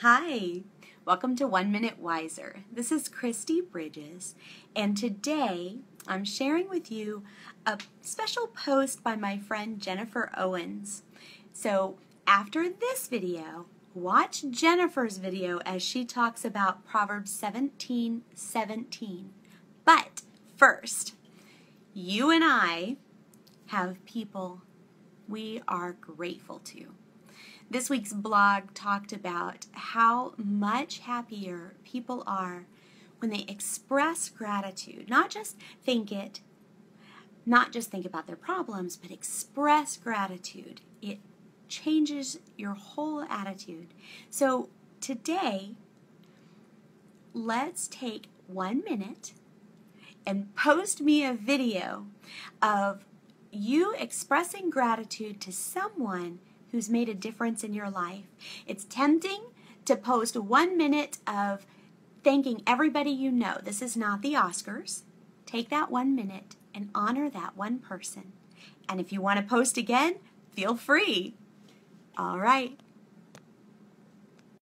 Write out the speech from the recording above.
Hi, welcome to One Minute Wiser. This is Kristi Bridges, and today I'm sharing with you a special post by my friend Jennifer Owens. So, after this video, watch Jennifer's video as she talks about Proverbs 17 17. But first, you and I have people we are grateful to. This week's blog talked about how much happier people are when they express gratitude, not just think it, not just think about their problems, but express gratitude. It changes your whole attitude. So today, let's take one minute and post me a video of you expressing gratitude to someone who's made a difference in your life. It's tempting to post one minute of thanking everybody you know. This is not the Oscars. Take that one minute and honor that one person. And if you want to post again, feel free. All right.